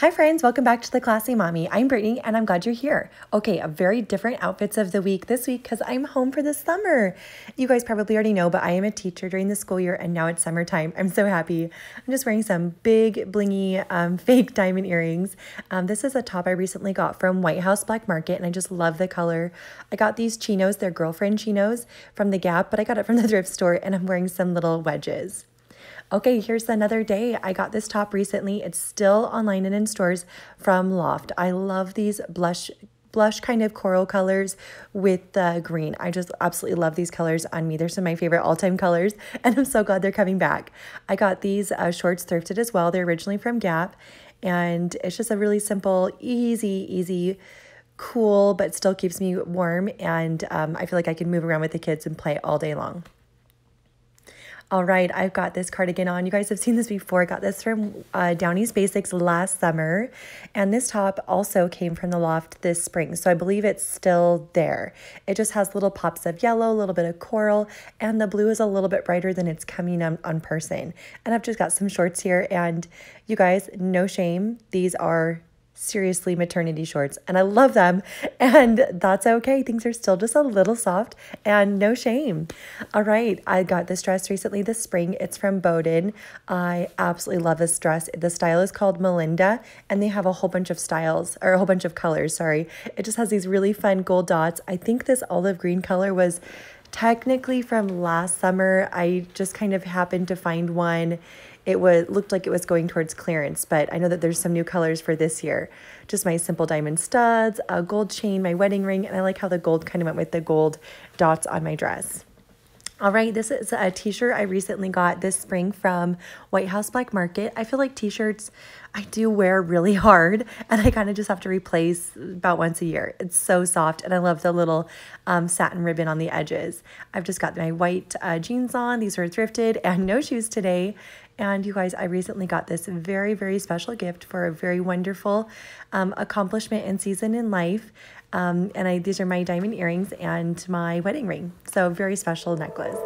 Hi, friends. Welcome back to the Classy Mommy. I'm Brittney and I'm glad you're here. Okay, a very different outfits of the week this week because I'm home for the summer. You guys probably already know, but I am a teacher during the school year and now it's summertime. I'm so happy. I'm just wearing some big, blingy, um, fake diamond earrings. Um, this is a top I recently got from White House Black Market and I just love the color. I got these chinos, they're girlfriend chinos from the Gap, but I got it from the thrift store and I'm wearing some little wedges. Okay, here's another day. I got this top recently. It's still online and in stores from Loft. I love these blush blush kind of coral colors with the green. I just absolutely love these colors on me. They're some of my favorite all-time colors, and I'm so glad they're coming back. I got these uh, shorts thrifted as well. They're originally from Gap, and it's just a really simple, easy, easy cool, but still keeps me warm. And um, I feel like I can move around with the kids and play all day long. All right, I've got this cardigan on. You guys have seen this before. I got this from uh, Downeast Basics last summer. And this top also came from the loft this spring. So I believe it's still there. It just has little pops of yellow, a little bit of coral, and the blue is a little bit brighter than it's coming on, on person. And I've just got some shorts here. And you guys, no shame. These are seriously maternity shorts and I love them and that's okay. Things are still just a little soft and no shame. All right, I got this dress recently this spring. It's from Boden. I absolutely love this dress. The style is called Melinda and they have a whole bunch of styles or a whole bunch of colors, sorry. It just has these really fun gold dots. I think this olive green color was technically from last summer. I just kind of happened to find one it was looked like it was going towards clearance, but I know that there's some new colors for this year. Just my simple diamond studs, a gold chain, my wedding ring, and I like how the gold kind of went with the gold dots on my dress. All right, this is a t-shirt I recently got this spring from White House Black Market. I feel like t-shirts I do wear really hard and I kind of just have to replace about once a year. It's so soft and I love the little um, satin ribbon on the edges. I've just got my white uh, jeans on. These are thrifted and no shoes today. And you guys, I recently got this very, very special gift for a very wonderful um, accomplishment and season in life. Um, and I, these are my diamond earrings and my wedding ring. So very special necklace.